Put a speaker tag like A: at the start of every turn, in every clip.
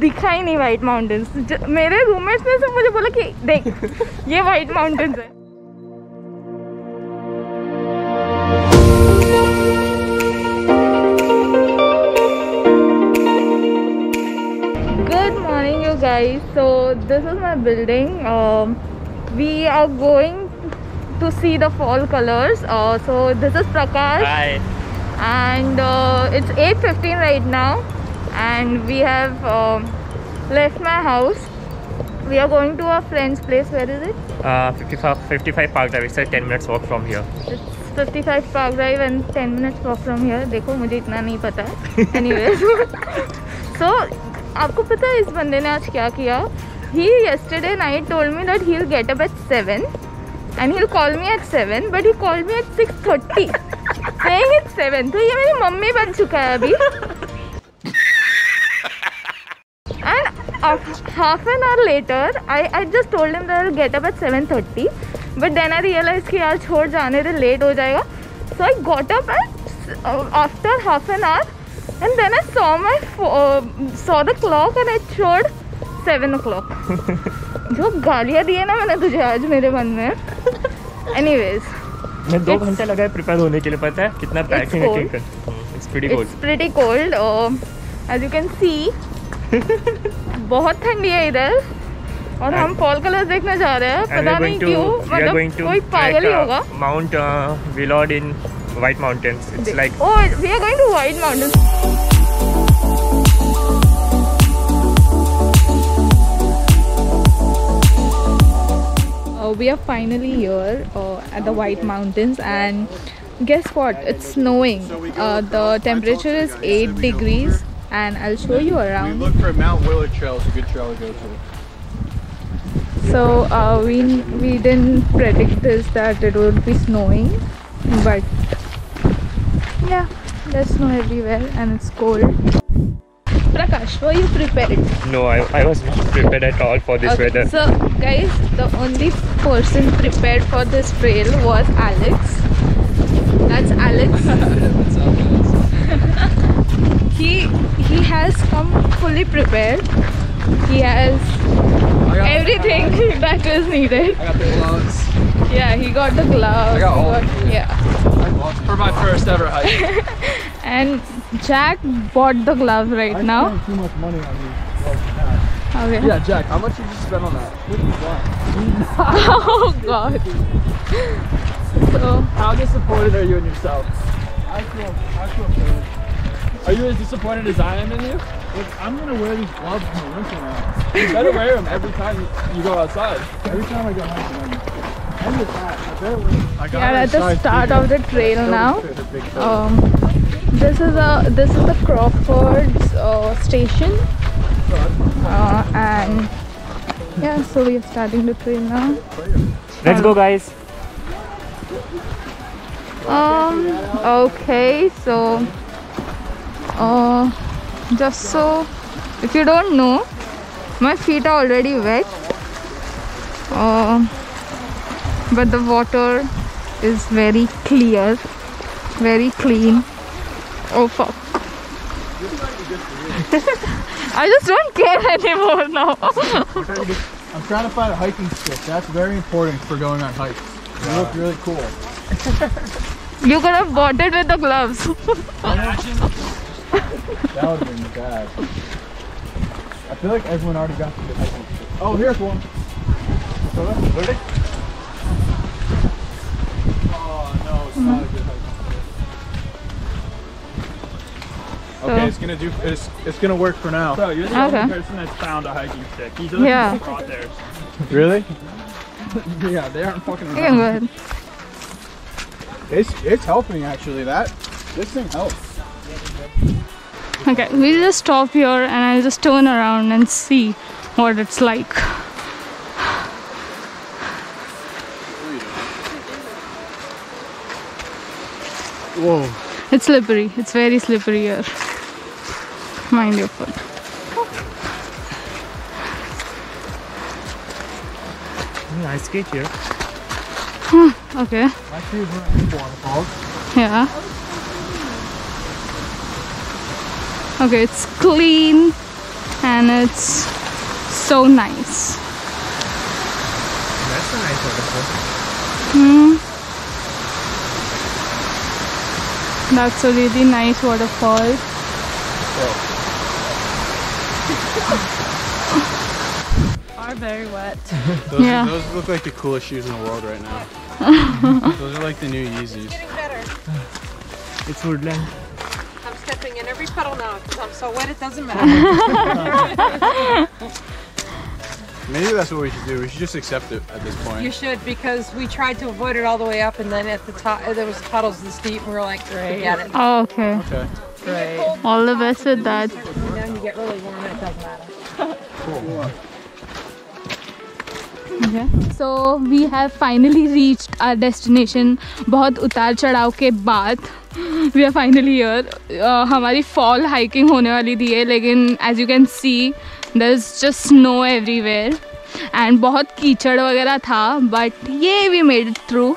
A: दिखा ही नहीं white mountains मेरे रूममेट्स ने सब मुझे बोला कि देख ये वाइट माउंटेन्स है good morning you guys so this is my building um, we are going to see the fall colors uh, so this is prakash
B: Hi.
A: and uh, it's 8.15 right now and we have um, left my house we are going to a friend's place where is it
B: Uh, 55, 55 Park Drive. It's a 10 minutes walk from here.
A: it's 55 park drive and 10 minutes walk from here देखो मुझे इतना नहीं पता है anyways so आपको पता है इस बंदे ने आज क्या किया he yesterday night told me that he'll get up at 7 and he'll call me at 7 but he called me at 6:30 saying it's 7 तो ये मेरी मम्मी बन चुका है अभी and uh, half an hour later I, I just told him that I'll get up at 7:30 but then I realized कि यार छोड़ जाने दे लेट हो जाएगा so I got up at uh, after half an hour and then I saw my uh, saw the clock and it showed 7 o'clock जो गालियाँ दी है ना मैंने तुझे आज मेरे मन में anyways
B: मैं दो घंटे लगा है प्रिपेयर होने के लिए पता है कितना packing
A: it's
B: pretty cold
A: pretty cold uh, as you can see बहुत ठंडी है इधर। और हम फॉल कलर देखने जा रहे हैं। पता नहीं क्यों मतलब कोई पागल ही होगा।
B: Mount Willard in White Mountains it's like
A: oh we are going to White Mountain we are finally here uh, at the white mountains and guess what? It's snowing. Uh, the temperature is 8 degrees. And I'll show you around.
C: We look for Mount Willard Trail. It's a good trail to go to.
A: So uh, we we didn't predict this that it would be snowing, but yeah, there's snow everywhere and it's cold. Prakash, were you prepared?
B: no, I, I was not prepared at all for this
A: Okay,
B: weather.
A: So guys, the only person prepared for this trail was Alex. That's Alex. That's Alex. he he has come fully prepared. He has everything that is needed.
D: I got the gloves
A: Yeah, he got the gloves.
D: I got
A: he
D: all of
A: yeah.
D: for my first ever hike.
A: And Jack bought the gloves right now.
C: too much money on these.
A: Okay.
D: yeah, Jack, how much did you spend on that?
A: Oh god. So
D: How disappointed are you in yourself?
C: I feel, I feel good.
D: Are you as disappointed as I am in you?
C: Look, I'm gonna wear these gloves in the winter now.
D: You better wear them every time you go outside.
C: Every time I go hiking, I'm. And this hat. I better wear. I
A: we are at the start of the trail now. Um, this is a this is the Crawford's uh, station, uh, and yeah, so we are starting the trail now.
B: Let's go, guys.
A: Um. Okay. So, uh, just so if you don't know, my feet are already wet. Uh, but the water is very clear, very clean. Oh fuck. I just don't care anymore now.
C: I'm trying to find a hiking stick. That's very important for going on hikes. They look really cool.
A: you could have bought it with the gloves.
C: That would have been bad. I feel like everyone already got the good hiking stick. Oh, here's one. So that's ready? Oh no, it's not a good hiking stick. Okay,
A: So-
C: it's gonna do. It's it's gonna work for now.
D: Bro, you're the
A: Okay.
D: only person that's found a hiking stick. These
A: other Yeah.
D: people brought theirs.
C: Really?
D: Yeah, they aren't fucking
A: You can go ahead.
C: It's it's helping actually. That this thing helps.
A: Okay, we'll just stop here and I'll just turn around and see what it's like.
C: Whoa.
A: It's slippery. It's very slippery here. Mind your foot.
B: Nice skate here.
A: Hmm,
C: okay. Shoes were in waterfalls.
A: Yeah. Okay, it's clean and and it's so nice.
B: That's a nice waterfall.
A: Hmm. That's a really nice waterfall.
E: Are very wet.
C: Those,
A: Yeah.
C: those look like the coolest shoes in the world right now. those are like the new Yeezys.
E: Getting better.
B: It's woodland
E: I'm stepping in every puddle now because I'm so wet it doesn't matter.
C: Maybe that's what we should do. We should just accept it at this
E: you
C: point.
E: should because we tried to avoid it all the way up and then at the top there was puddles this deep and we were like, forget it.
A: Oh, okay.
C: Okay.
E: Right.
A: All the best with that.
E: Then you get really warm and it doesn't matter.
A: Okay. So we have finally reached our destination. बहुत उतार चढ़ाव के बाद we are finally year हमारी fall hiking होने वाली थी है लेकिन as you can see there is just snow everywhere and बहुत कीचड़ वगैरह था बट ये we made it through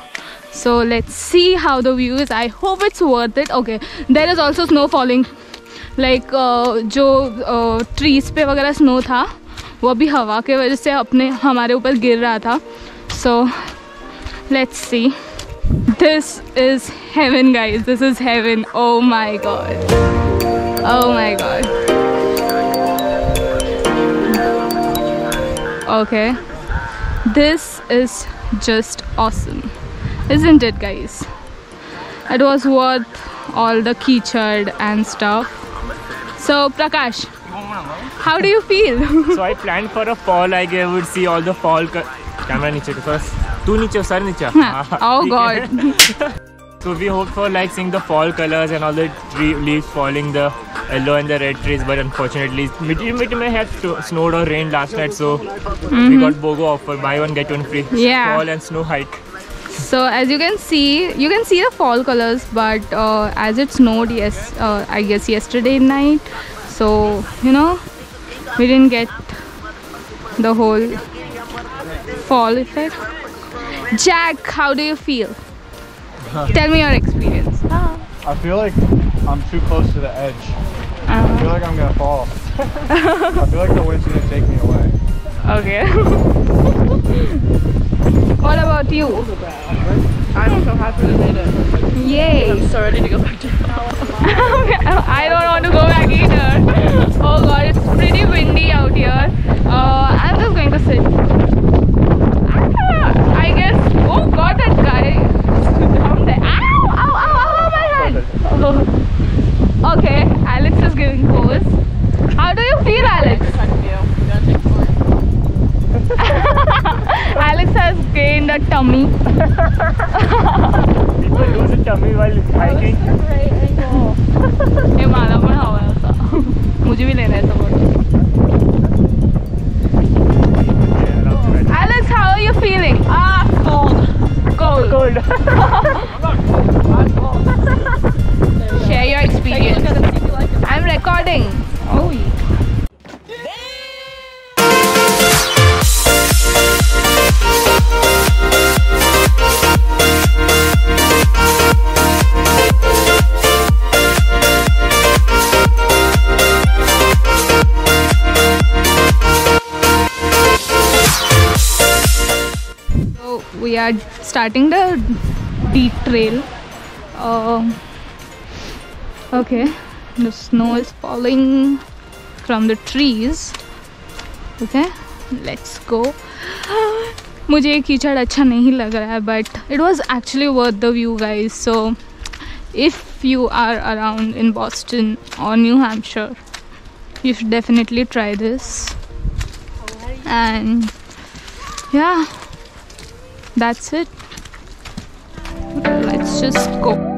A: so let's see how the view is I hope it's worth it okay there is also snow falling like जो uh, trees पे वगैरह snow था, वो भी हवा के वजह से अपने, हमारे ऊपर गिर रहा था. So let's see This is heaven guys. This is heaven. Oh my god. Oh my god. Okay. This is just awesome. Isn't it guys? It was worth all the kichard and stuff. So Prakash, how do you feel?
B: so I planned for a fall. I would see all the fall. Camera niche first two niche, sir niche.
A: oh God.
B: so we hope for like seeing the fall colors and all the tree leaves falling, the yellow and the red trees. But unfortunately, it, it may have snowed or rained last night, so we mm-hmm. got BOGO offer, buy one get one free. Fall and snow hike.
A: So as you can see, you can see the fall colors, but uh, as it snowed, yes, uh, I guess yesterday night. So you know, we didn't get the whole fall effect jack how do you feel tell me your experience
C: I feel like I'm too close to the edge. I
A: uh,
C: feel like I'm gonna fall. I feel like the wind's gonna take me away.
A: okay what about you
E: I'm so happy we made it.
A: yay
E: I'm so ready to go back to
A: I don't want to go back either. Oh god, it's pretty windy out here. Uh, I'm just going to sit. Ah, I guess. Oh god, that guy down there. Ow! Ow! Ow! Ow! My hand Okay, Alex is giving pose. How do you feel, Alex? Alex has gained a tummy.
B: People lose a tummy while hiking.
A: हे मला पण हवा आहे आता मुझे भी लेना है सब starting the deep trail. Uh, okay the snow is falling from the trees. Okay let's go. मुझे ये कीचड़ अच्छा नहीं लग रहा है but it was actually worth the view guys so if you are around in Boston और New Hampshire you should definitely try this and या दैट्स इट just go